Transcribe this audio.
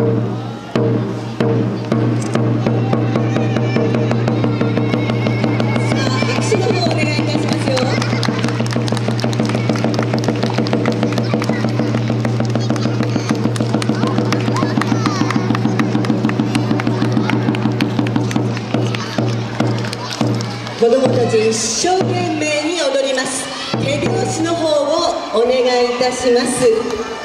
子供たち一生懸命に踊ります。手拍子の方をお願いいたします。